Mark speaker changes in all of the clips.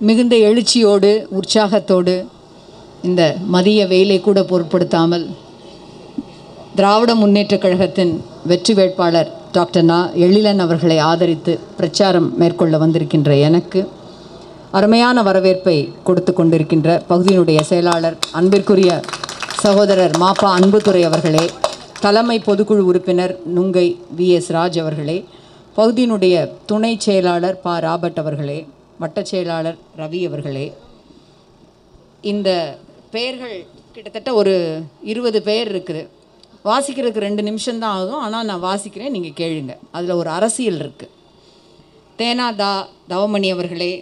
Speaker 1: மிகுந்த எழுச்சியோடு உற்சாகத்தோடு இந்த மதிய வெயிலை கூட பொருட்படுத்தாமல் திராவிட முன்னேற்றக் கழகத்தின் வெற்றி வேட்பாளர் டாக்டர் நா. எழிலன் அவர்களை ஆதரித்து பிரச்சாரம் மேற்கொள்ள வந்திருக்கின்ற எனக்கு அருமையான வரவேற்பை கொடுத்து கொண்டிருக்கின்ற பகுதியினுடைய செயலாளர் அன்பிற்குரிய சகோதரர் மாப்பா அன்புத்துறை அவர்களே தலைமை பொதுக்குழு உறுப்பினர் நுங்கை வி. எஸ். ராஜ் அவர்களே பகுதியினுடைய துணை செயலாளர் ப. ராபர்ட் அவர்களே வட்டச் செயலாளர் ரவி அவர்களே இந்த பெயர்கள் கிட்டத்தட்ட ஒரு இருபது பெயர் இருக்குது. வாசிக்கிறதுக்கு ரெண்டு நிமிஷம்தான் ஆகும். ஆனால் நான் வாசிக்கிறேன் நீங்கள் கேளுங்க. அதில் ஒரு அரசியல் இருக்குது தேனா தா தவமணி அவர்களே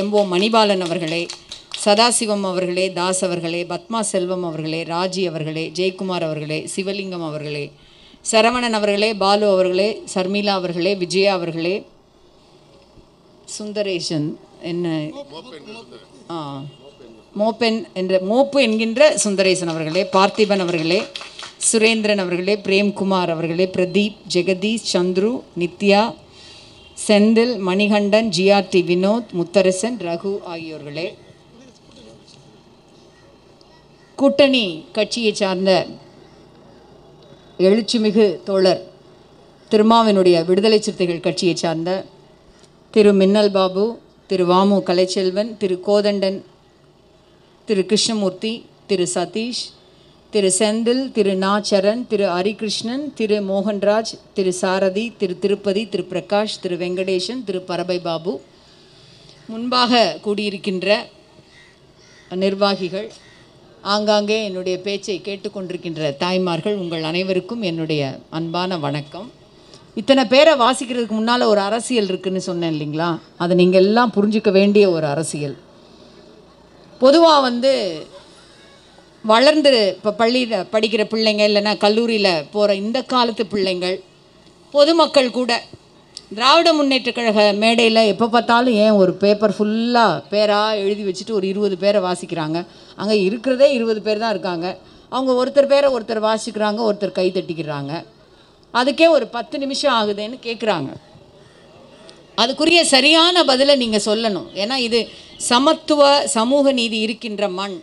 Speaker 1: எம்போ மணிபாலன் அவர்களே சதாசிவம் அவர்களே தாஸ் அவர்களே பத்மா செல்வம் அவர்களே ராஜி அவர்களே ஜெயக்குமார் அவர்களே சிவலிங்கம் அவர்களே சரவணன் அவர்களே பாலு அவர்களே சர்மிளா அவர்களே விஜயா அவர்களே சுந்தரேசன் என்ன? ஆ. மோப்பென் என்ற மோப்பு என்கின்ற சுந்தரேசன் அவர்களே பார்த்திபன் அவர்களே சுரேந்திரன் அவர்களே பிரேம்குமார் அவர்களே பிரதீப் ஜெகதீஷ் சந்துரு நித்யா செந்தில் மணிகண்டன் ஜிஆர்டி வினோத் முத்தரசன் ரகு ஆகியோர்களே. கூட்டணி கட்சியை சார்ந்த எழுச்சிமிகு தோழர் திருமாவினுடைய விடுதலை சிறுத்தைகள் கட்சியை சார்ந்த திரு மின்னல் பாபு திரு வாமு கலைச்செல்வன் திரு கோதண்டன் திரு கிருஷ்ணமூர்த்தி திரு சதீஷ் திரு செந்தில் திரு நா சரண் திரு ஹரிகிருஷ்ணன் திரு மோகன்ராஜ் திரு சாரதி திரு திருப்பதி திரு பிரகாஷ் திரு வெங்கடேசன் திரு பரபை பாபு. முன்பாக கூடியிருக்கின்ற நிர்வாகிகள் ஆங்காங்கே என்னுடைய பேச்சை கேட்டுக்கொண்டிருக்கின்ற தாய்மார்கள் உங்கள் அனைவருக்கும் என்னுடைய அன்பான வணக்கம். இத்தனை பேரை வாசிக்கிறதுக்கு முன்னால் ஒரு அரசியல் இருக்குன்னு சொன்னேன் இல்லைங்களா? அதை நீங்கள் எல்லாம் புரிஞ்சுக்க வேண்டிய ஒரு அரசியல். பொதுவாக வந்து வளர்ந்து இப்போ பள்ளியில் படிக்கிற பிள்ளைங்க இல்லைன்னா கல்லூரியில் போகிற இந்த காலத்து பிள்ளைங்கள் பொதுமக்கள் கூட திராவிட முன்னேற்றக் கழக மேடையில் எப்போ பார்த்தாலும் ஏன் ஒரு பேப்பர் ஃபுல்லாக பேராக எழுதி வச்சுட்டு ஒரு இருபது பேரை வாசிக்கிறாங்க? அங்கே இருக்கிறதே இருபது பேர் தான் இருக்காங்க. அவங்க ஒருத்தர் பேரை ஒருத்தர் வாசிக்கிறாங்க ஒருத்தர் கை தட்டிக்கிறாங்க. அதுக்கே ஒரு பத்து நிமிஷம் ஆகுதுன்னு கேட்குறாங்க அதுக்குரிய சரியான பதிலை நீங்கள் சொல்லணும். ஏன்னா இது சமத்துவ சமூக நீதி இருக்கின்ற மண்.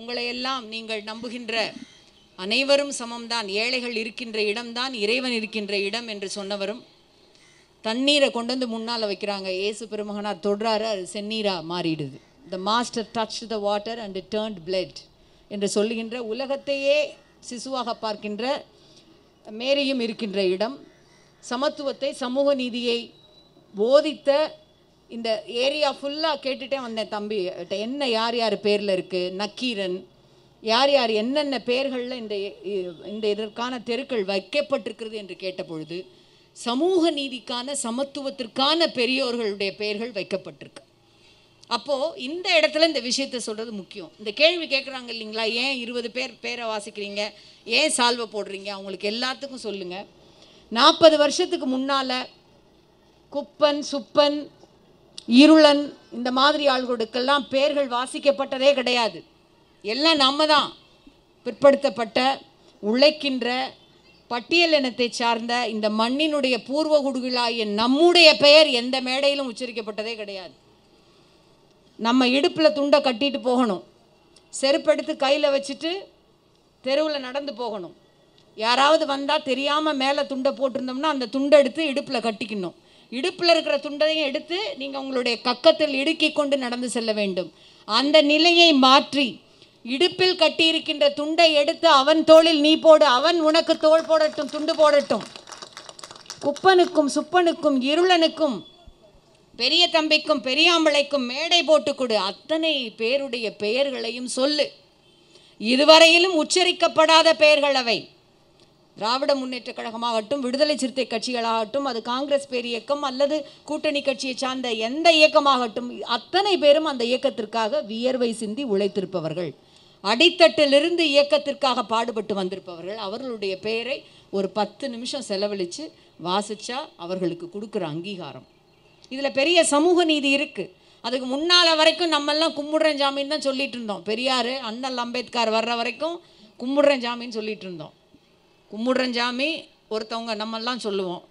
Speaker 1: உங்களை எல்லாம் நீங்கள் நம்புகின்ற அனைவரும் சமம்தான். ஏழைகள் இருக்கின்ற இடம்தான் இறைவன் இருக்கின்ற இடம் என்று சொன்னவரும் தண்ணீரை கொண்டு வந்து முன்னால் வைக்கிறாங்க. ஏசு பெருமகனார் தொடுறாரு அது செந்நீராக மாறிடுது. The master touch the water and turned blood என்று சொல்லுகின்ற உலகத்தையே சிசுவாக பார்க்கின்ற மேரியும் இருக்கின்ற இடம் சமத்துவத்தை சமூக நீதியை போதித்த இந்த ஏரியா ஃபுல்லாக கேட்டுகிட்டே வந்தேன் தம்பி. என்ன யார் யார் பேரில் இருக்குது நக்கீரன் யார் யார் என்னென்ன பெயர்களில் இந்த இந்த இதற்கான தெருக்கள் வைக்கப்பட்டிருக்கிறது என்று கேட்டபொழுது சமூக நீதிக்கான சமத்துவத்திற்கான பெரியோர்களுடைய பெயர்கள் வைக்கப்பட்டிருக்கு. அப்போது இந்த இடத்துல இந்த விஷயத்தை சொல்கிறது முக்கியம். இந்த கேள்வி கேட்குறாங்க இல்லைங்களா? ஏன் இருபது பேர் பேரை வாசிக்கிறீங்க? ஏன் சால்வை போடுறீங்க? அவங்களுக்கு எல்லாத்துக்கும் சொல்லுங்கள் நாற்பது வருஷத்துக்கு முன்னால் குப்பன் சுப்பன் இருளன் இந்த மாதிரி ஆள்களுக்கெல்லாம் பேர்கள் வாசிக்கப்பட்டதே கிடையாது. எல்லாம் நம்ம தான் பிற்படுத்தப்பட்ட உழைக்கின்ற பட்டியல் இனத்தை சார்ந்த இந்த மண்ணினுடைய பூர்வகுடுகளாகிய நம்முடைய பெயர் எந்த மேடையிலும் உச்சரிக்கப்பட்டதே கிடையாது. நம்ம இடுப்பில் துண்டை கட்டிட்டு போகணும். செருப்பெடுத்து கையில் வச்சுட்டு தெருவில் நடந்து போகணும். யாராவது வந்தால் தெரியாமல் மேலே துண்டை போட்டிருந்தோம்னா அந்த துண்டை எடுத்து இடுப்பில் கட்டிக்கணும். இடுப்பில் இருக்கிற துண்டையும் எடுத்து நீங்கள் உங்களுடைய கக்கத்தில் இடுக்கி கொண்டு நடந்து செல்ல வேண்டும். அந்த நிலையை மாற்றி இடுப்பில் கட்டியிருக்கின்ற துண்டை எடுத்து அவன் தோளில் நீ போடு அவன் உனக்கு தோள் போடட்டும் துண்டு போடட்டும். குப்பனுக்கும் சுப்பனுக்கும் இருளனுக்கும் பெரிய தம்பிக்கும் பெரியாம்பளைக்கும் மேடை போட்டு கொடு. அத்தனை பேருடைய பெயர்களையும் சொல்லு. இதுவரையிலும் உச்சரிக்கப்படாத பெயர்கள் அவை. திராவிட முன்னேற்ற கழகமாகட்டும் விடுதலை சிறுத்தை கட்சிகளாகட்டும் அது காங்கிரஸ் பேர் இயக்கம் அல்லது கூட்டணி கட்சியை சார்ந்த எந்த இயக்கமாகட்டும் அத்தனை பேரும் அந்த இயக்கத்திற்காக வியர்வை சிந்தி உழைத்திருப்பவர்கள். அடித்தட்டிலிருந்து இயக்கத்திற்காக பாடுபட்டு வந்திருப்பவர்கள். அவர்களுடைய பெயரை ஒரு பத்து நிமிஷம் செலவழித்து வாசிச்சா அவர்களுக்கு கொடுக்குற அங்கீகாரம். இதில் பெரிய சமூக நீதி இருக்குது அதுக்கு முன்னால் வரைக்கும் நம்மெல்லாம் கும்பிடுறேன் ஜாமின்னு தான் சொல்லிட்டு இருந்தோம். பெரியார் அண்ணல் அம்பேத்கர் வர்ற வரைக்கும் கும்பிடுறேன் ஜாமின்னு சொல்லிட்டு இருந்தோம். கும்பிடுறேன் ஜாமி ஒருத்தவங்க நம்மெல்லாம் சொல்லுவோம்.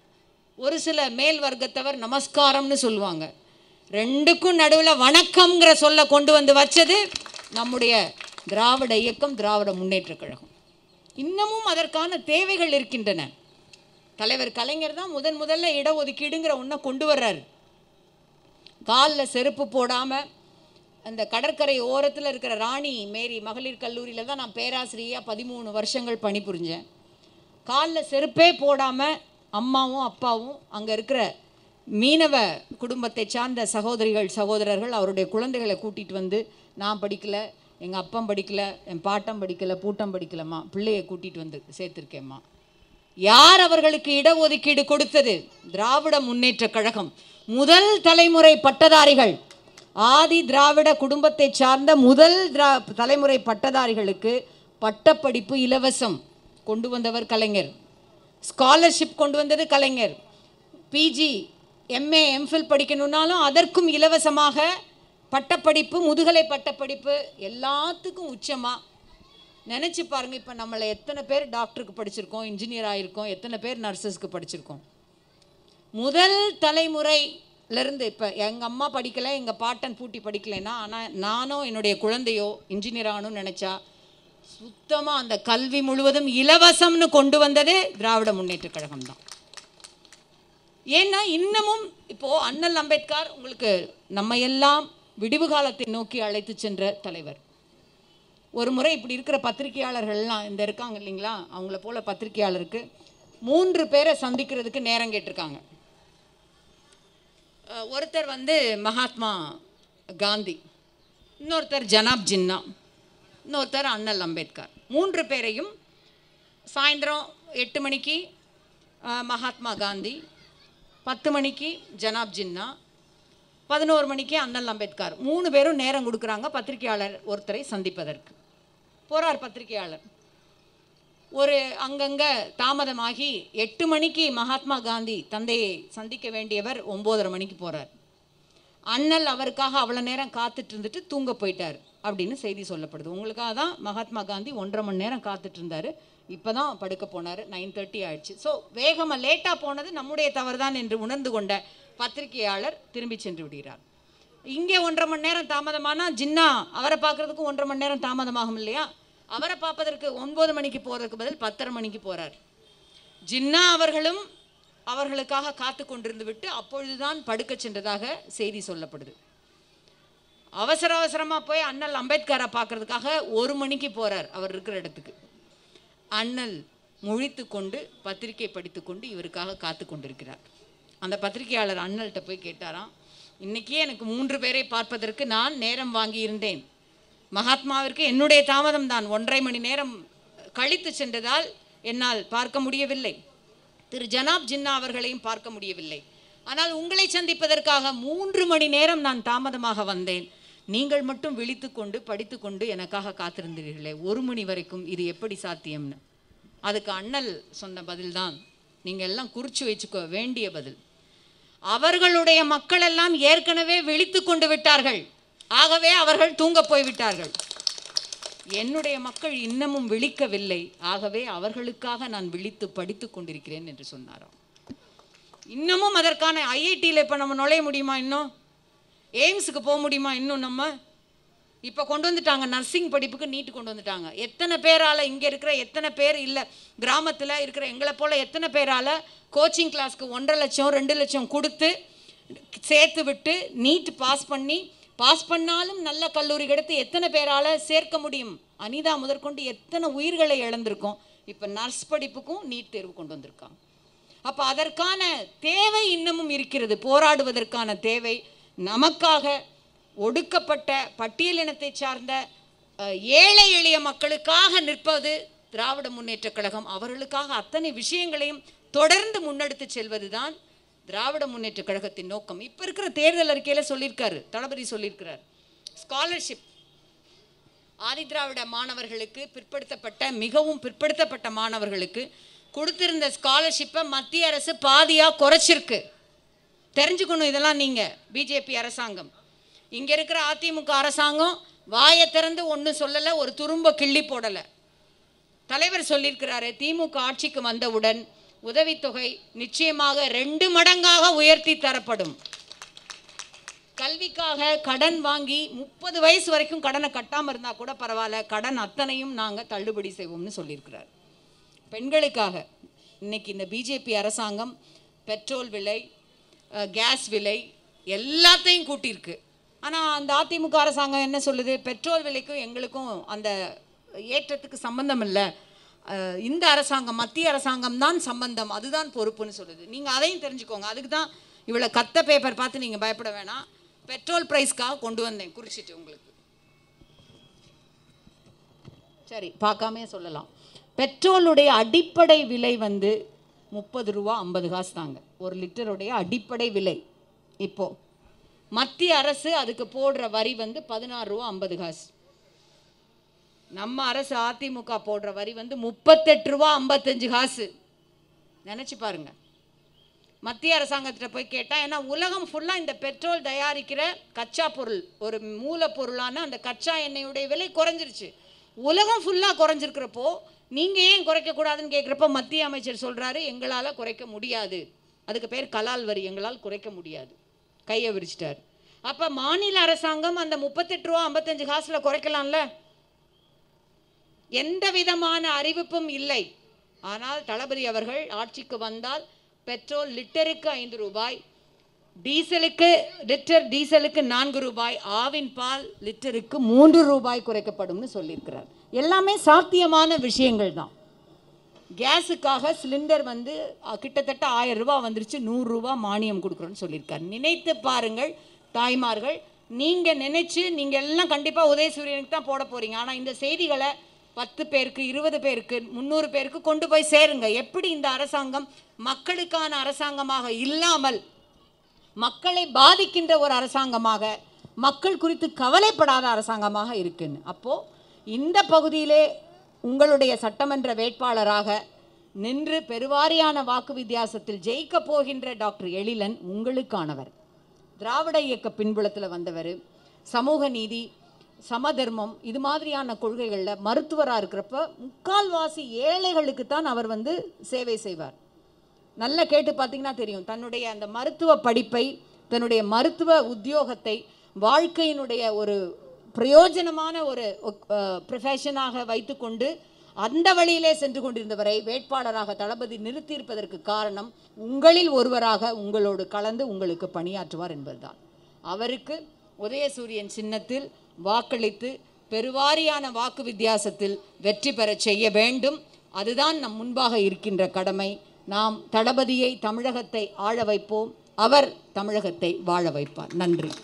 Speaker 1: ஒரு சில மேல் வர்க்கத்தவர் நமஸ்காரம்னு சொல்லுவாங்க. ரெண்டுக்கும் நடுவில் வணக்கம்ங்கிற சொல்ல கொண்டு வந்து வச்சது நம்முடைய திராவிட இயக்கம் திராவிட முன்னேற்றக் கழகம். இன்னமும் அதற்கான தேவைகள் இருக்கின்றன. தலைவர் கலைஞர் தான் முதன் முதல்ல இடஒதுக்கீடுங்கிற ஒன்றை கொண்டு வர்றாரு. காலில் செருப்பு போடாமல் அந்த கடற்கரை ஓரத்தில் இருக்கிற ராணி மேரி மகளிர் கல்லூரியில் தான் நான் பேராசிரியாக பதிமூணு வருஷங்கள் பணிபுரிஞ்சேன் காலில் செருப்பே போடாமல் அம்மாவும் அப்பாவும் அங்கே இருக்கிற மீனவ குடும்பத்தை சார்ந்த சகோதரிகள் சகோதரர்கள் அவருடைய குழந்தைகளை கூட்டிகிட்டு வந்து நான் படிக்கலை எங்கள் அப்பம் படிக்கலை என் பாட்டம் படிக்கல பூட்டம் படிக்கலம்மா பிள்ளையை கூட்டிகிட்டு வந்து சேர்த்துருக்கேம்மா. யார் அவர்களுக்கு இடஒதுக்கீடு கொடுத்தது? திராவிட முன்னேற்ற கழகம். முதல் தலைமுறை பட்டதாரிகள் ஆதி திராவிட குடும்பத்தை சார்ந்த முதல் திரா தலைமுறை பட்டதாரிகளுக்கு பட்டப்படிப்பு இலவசம் கொண்டு வந்தவர் கலைஞர். ஸ்காலர்ஷிப் கொண்டு வந்தது கலைஞர். பிஜி எம்ஏ எம்ஃபில் படிக்கணுன்னாலும் அதற்கும் இலவசமாக பட்டப்படிப்பு முதுகலை பட்டப்படிப்பு எல்லாத்துக்கும் உச்சமாக நினச்சி பாருங்கள் இப்போ நம்மளை எத்தனை பேர் டாக்டருக்கு படிச்சிருக்கோம் இன்ஜினியர் ஆகிருக்கோம் எத்தனை பேர் நர்சஸ்க்கு படிச்சிருக்கோம். முதல் தலைமுறையிலேருந்து இப்போ எங்கள் அம்மா படிக்கலை எங்கள் பாட்டன் பூட்டி படிக்கலைன்னா ஆனால் நானோ என்னுடைய குழந்தையோ இன்ஜினியர் ஆகணும்னு நினச்சா சுத்தமாக அந்த கல்வி முழுவதும் இலவசம்னு கொண்டு வந்ததே திராவிட முன்னேற்ற கழகம் தான். ஏன்னா இன்னமும் இப்போது அண்ணல் அம்பேத்கர் உங்களுக்கு நம்ம எல்லாம் விடிவு காலத்தை நோக்கி அழைத்து சென்ற தலைவர். ஒரு முறை இப்படி இருக்கிற பத்திரிகையாளர்கள்லாம் இந்த இருக்காங்க இல்லைங்களா? அவங்கள போல பத்திரிகையாளருக்கு மூன்று பேரை சந்திக்கிறதுக்கு நேரம் கேட்டிருக்காங்க. ஒருத்தர் வந்து மகாத்மா காந்தி இன்னொருத்தர் ஜனாப் ஜின்னா இன்னொருத்தர் அண்ணல் அம்பேத்கர். மூன்று பேரையும் சாயந்தரம் எட்டு மணிக்கு மகாத்மா காந்தி பத்து மணிக்கு ஜனாப் ஜின்னா பதினோரு மணிக்கு அண்ணல் அம்பேத்கர். மூணு பேரும் நேரம் கொடுக்குறாங்க பத்திரிகையாளர் ஒருத்தரை சந்திப்பதற்கு. போகிறார் பத்திரிகையாளர். ஒரு அங்கங்கே தாமதமாகி எட்டு மணிக்கு மகாத்மா காந்தி தந்தையை சந்திக்க வேண்டியவர் ஒம்போதரை மணிக்கு போகிறார் அண்ணல் அவருக்காக அவ்வளோ நேரம் காத்துட்டு இருந்துட்டு தூங்க போயிட்டார் அப்படின்னு செய்தி சொல்லப்படுது. உங்களுக்காக தான் மகாத்மா காந்தி ஒன்றரை மணி நேரம் காத்துட்டு இருந்தார். இப்போ தான் படுக்க போனார். நைன் தேர்ட்டி ஆயிடுச்சு. ஸோ வேகமாக லேட்டாக போனது நம்முடைய தவறு தான் என்று உணர்ந்து கொண்ட பத்திரிகையாளர் திரும்பி சென்று விடுகிறார். இங்கே ஒன்றரை மணி நேரம் தாமதமானால் ஜின்னா அவரை பார்க்குறதுக்கும் ஒன்றரை மணி நேரம் தாமதமாகும் இல்லையா? அவரை பார்ப்பதற்கு ஒன்பது மணிக்கு போகிறதுக்கு பதில் பத்தரை மணிக்கு போகிறார் ஜின்னா அவர்களும் அவர்களுக்காக காத்து கொண்டிருந்து விட்டு அப்பொழுதுதான் படுக்கச் சென்றதாக செய்தி சொல்லப்படுது. அவசர அவசரமாக போய் அண்ணல் அம்பேத்கரை பார்க்கறதுக்காக ஒரு மணிக்கு போகிறார் அவர் இருக்கிற இடத்துக்கு. அண்ணல் முழித்து கொண்டு பத்திரிகை படித்து கொண்டு இவருக்காக காத்து கொண்டிருக்கிறார். அந்த பத்திரிகையாளர் அண்ணல்கிட்ட போய் கேட்டாராம் இன்றைக்கே எனக்கு மூன்று பேரை பார்ப்பதற்கு நான் நேரம் வாங்கியிருந்தேன். மகாத்மாவிற்கு என்னுடைய தாமதம் தான் ஒன்றரை மணி நேரம் கழித்து சென்றதால் என்னால் பார்க்க முடியவில்லை. திரு ஜனாப் ஜின்னா அவர்களையும் பார்க்க முடியவில்லை. ஆனால் உங்களை சந்திப்பதற்காக மூன்று மணி நேரம் நான் தாமதமாக வந்தேன். நீங்கள் மட்டும் விழித்துக்கொண்டு படித்துக்கொண்டு எனக்காக காத்திருந்தீர்களே. ஒரு மணி வரைக்கும் இது எப்படி சாத்தியம்னு? அதுக்கு அண்ணல் சொன்ன பதில்தான். நீங்கள் எல்லாம் குறிச்சு வச்சுக்க வேண்டிய பதில். அவர்களுடைய மக்களெல்லாம் ஏற்கனவே விழித்து கொண்டு விட்டார்கள். ஆகவே அவர்கள் தூங்க போய்விட்டார்கள். என்னுடைய மக்கள் இன்னமும் விழிக்கவில்லை. ஆகவே அவர்களுக்காக நான் விழித்து படித்து கொண்டிருக்கிறேன் என்று சொன்னாராம். இன்னமும் அதற்கான ஐஐடியில் இப்போ நம்ம நுழைய முடியுமா இன்னும்? எய்ம்ஸுக்கு போக முடியுமா இன்னும் நம்ம? இப்போ கொண்டு வந்துட்டாங்க நர்சிங் படிப்புக்கு நீட்டு கொண்டு வந்துட்டாங்க. எத்தனை பேரால் இங்கே இருக்கிற எத்தனை பேர் இல்லை கிராமத்தில் இருக்கிற எங்களை போல் எத்தனை பேரால் கோச்சிங் கிளாஸ்க்கு ஒன்றரை லட்சம் ரெண்டு லட்சம் கொடுத்து சேர்த்து விட்டு நீட் பாஸ் பண்ணி பாஸ் பண்ணாலும் நல்ல கல்லூரி எடுத்து எத்தனை பேரால் சேர்க்க முடியும்? அனிதா முதற்கொண்டு எத்தனை உயிர்களை இழந்திருக்கோம்? இப்போ நர்ஸ் படிப்புக்கும் நீட் தேர்வு கொண்டு வந்திருக்காங்க அப்போ அதற்கான தேவை இன்னமும் இருக்கிறது. போராடுவதற்கான தேவை. நமக்காக ஒடுக்கப்பட்ட பட்டியலினத்தை சார்ந்த ஏழை எளிய மக்களுக்காக நிற்பது திராவிட முன்னேற்றக் கழகம். அவர்களுக்காக அத்தனை விஷயங்களையும் தொடர்ந்து முன்னெடுத்து செல்வதுதான் திராவிட முன்னேற்ற கழகத்தின் நோக்கம். இப்போ இருக்கிற தேர்தல் அறிக்கையில் சொல்லியிருக்காரு. தளபதி சொல்லியிருக்கிறார். ஸ்காலர்ஷிப் ஆதிதிராவிட மாணவர்களுக்கு பிற்படுத்தப்பட்ட மிகவும் பிற்படுத்தப்பட்ட மாணவர்களுக்கு கொடுத்திருந்த ஸ்காலர்ஷிப்பை மத்திய அரசு பாதியாக குறைச்சிருக்கு. தெரிஞ்சுக்கணும் இதெல்லாம் நீங்கள் பிஜேபி அரசாங்கம். இங்கே இருக்கிற அதிமுக அரசாங்கம் வாயை திறந்து ஒன்றும் சொல்லலை ஒரு துரும்ப கிள்ளி போடலை. தலைவர் சொல்லியிருக்கிறாரு திமுக ஆட்சிக்கு வந்தவுடன் உதவித்தொகை நிச்சயமாக ரெண்டு மடங்காக உயர்த்தி தரப்படும். கல்விக்காக கடன் வாங்கி முப்பது வயசு வரைக்கும் கடனை கட்டாமல் இருந்தால் கூட பரவாயில்ல. கடன் அத்தனையும் நாங்கள் தள்ளுபடி செய்வோம்னு சொல்லியிருக்கிறார். பெண்களுக்காக இன்னைக்கு இந்த பிஜேபி அரசாங்கம் பெட்ரோல் விலை கேஸ் விலை எல்லாத்தையும் கூட்டியிருக்கு. ஆனால் அந்த அதிமுக அரசாங்கம் என்ன சொல்லுது? பெட்ரோல் விலைக்கும் எங்களுக்கும் அந்த ஏற்றத்துக்கு சம்பந்தம் இல்லை. இந்த அரசாங்கம் மத்திய அரசாங்கம் தான் சம்பந்தம். அதுதான் பொறுப்புன்னு சொல்லுது. நீங்கள் அதையும் தெரிஞ்சுக்கோங்க. அதுக்கு தான் இவ்வளோ கத்த பேப்பர் பார்த்து நீங்கள் பயப்பட வேணாம். பெட்ரோல் ப்ரைஸ்க்காக கொண்டு வந்தேன் குறிச்சிட்டு உங்களுக்கு. சரி பார்க்காமே சொல்லலாம். பெட்ரோலுடைய அடிப்படை விலை வந்து முப்பது ரூபா ஐம்பது காசு தாங்க. ஒரு லிட்டருடைய அடிப்படை விலை. இப்போது மத்திய அரசு அதுக்கு போடுற வரி வந்து பதினாறு ரூபா ஐம்பது காசு. நம்ம அரசு அதிமுக போடுற வரி வந்து முப்பத்தெட்டு ரூபா ஐம்பத்தஞ்சு காசு. நினச்சி பாருங்க. மத்திய அரசாங்கத்திட்ட போய் கேட்டால் ஏன்னா உலகம் ஃபுல்லாக இந்த பெட்ரோல் தயாரிக்கிற கச்சா பொருள் ஒரு மூலப்பொருளான அந்த கச்சா எண்ணெயுடைய விலை குறைஞ்சிருச்சு. உலகம் ஃபுல்லாக குறைஞ்சிருக்கிறப்போ நீங்கள் ஏன் குறைக்கக்கூடாதுன்னு கேட்குறப்போ மத்திய அமைச்சர் சொல்கிறாரு எங்களால் குறைக்க முடியாது. அதுக்கு பேர் கலால் வரி எங்களால் குறைக்க முடியாது. கையை விரிச்சிட்டார். அப்போ மாநில அரசாங்கம் அந்த முப்பத்தெட்டு ரூபா ஐம்பத்தஞ்சு காசில் குறைக்கலாம்ல? எந்த விதமான அறிவிப்பும் இல்லை. ஆனால் தளபதி அவர்கள் ஆட்சிக்கு வந்தால் பெட்ரோல் லிட்டருக்கு ஐந்து ரூபாய் டீசலுக்கு லிட்டர் டீசலுக்கு நான்கு ரூபாய் ஆவின் பால் லிட்டருக்கு மூன்று ரூபாய் குறைக்கப்படும்னு சொல்லியிருக்கிறார். எல்லாமே சாத்தியமான விஷயங்கள் தான். கேஸுக்காக சிலிண்டர் வந்து கிட்டத்தட்ட ஆயிரம் ரூபாய் வந்துருச்சு நூறுரூவா மானியம் கொடுக்குறோன்னு சொல்லியிருக்காரு. நினைத்து பாருங்கள் தாய்மார்கள் நீங்கள் நினைச்சு நீங்கள் எல்லாம் கண்டிப்பாக உதயசூரியனுக்கு தான் போட போகிறீங்க ஆனால் இந்த செய்திகளை பத்து பேருக்கு இருபது பேருக்கு முந்நூறு பேருக்கு கொண்டு போய் சேருங்க. எப்படி இந்த அரசாங்கம் மக்களுக்கான அரசாங்கமாக இல்லாமல் மக்களை பாதிக்கின்ற ஒரு அரசாங்கமாக மக்கள் குறித்து கவலைப்படாத அரசாங்கமாக இருக்குன்னு. அப்போது இந்த பகுதியிலே உங்களுடைய சட்டமன்ற வேட்பாளராக நின்று பெருவாரியான வாக்கு வித்தியாசத்தில் ஜெயிக்க போகின்ற டாக்டர் எழிலன் உங்களுக்கானவர். திராவிட இயக்க பின்புலத்தில் வந்தவர். சமூக நீதி சமதர்மம் இது மாதிரியான கொள்கைகளில் மருத்துவராக இருக்கிறப்ப முக்கால்வாசி ஏழைகளுக்கு தான் அவர் வந்து சேவை செய்வார். நல்லா கேட்டு பார்த்தீங்கன்னா தெரியும். தன்னுடைய அந்த மருத்துவ படிப்பை தன்னுடைய மருத்துவ உத்தியோகத்தை வாழ்க்கையினுடைய ஒரு பிரயோஜனமான ஒரு ப்ரொஃபஷனாக வைத்துக்கொண்டு அந்த வழியிலே சென்று கொண்டிருந்தவரை வேட்பாளராக தளபதி நிறுத்தியிருப்பதற்கு காரணம் உங்களில் ஒருவராக உங்களோடு கலந்து உங்களுக்கு பணியாற்றுவார் என்பதுதான். அவருக்கு உதயசூரியன் சின்னத்தில் வாக்களித்து பெருவாரியான வாக்கு வித்தியாசத்தில் வெற்றி பெறச் செய்ய வேண்டும். அதுதான் நம் முன்பாக இருக்கின்ற கடமை. நாம் தளபதியை தமிழகத்தை ஆழ வைப்போம். அவர் தமிழகத்தை வாழ வைப்பார். நன்றி.